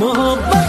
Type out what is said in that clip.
怎么？